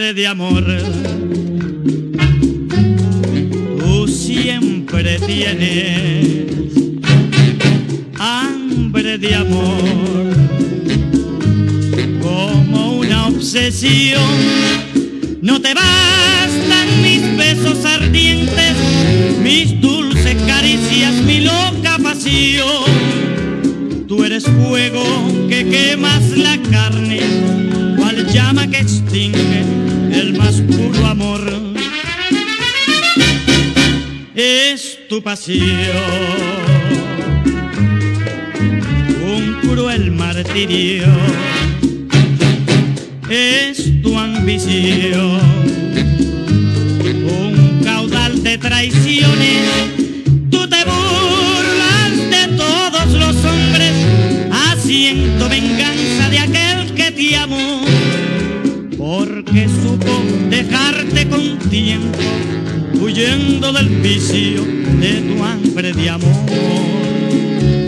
hambre de amor. Tú siempre tienes hambre de amor como una obsesión. No te bastan mis besos ardientes, mis dulces caricias, mi loca pasión. Tú eres fuego que quemas la carne, cual llama que extingue el más puro amor. Es tu pasión un cruel martirio es tu ambición, un caudal de traiciones. Huyendo del vicio de tu hambre de amor.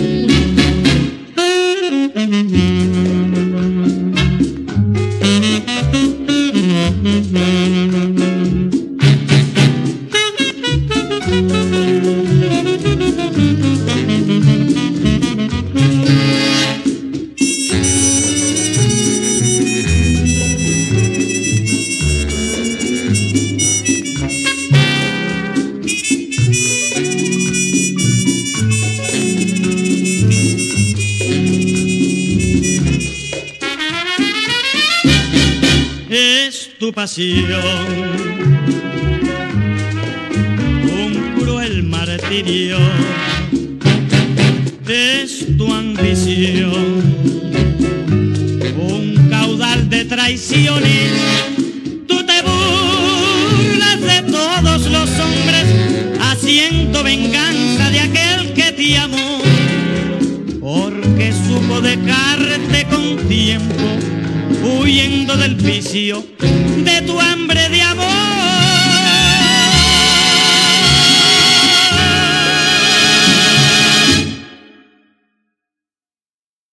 Es tu pasión, un cruel martirio es tu ambición, un caudal de traiciones. Tú te burlas de todos los hombres, haciendo venganza de aquel que te amó, porque supo dejarte con tiempo huyendo del vicio de tu hambre de amor.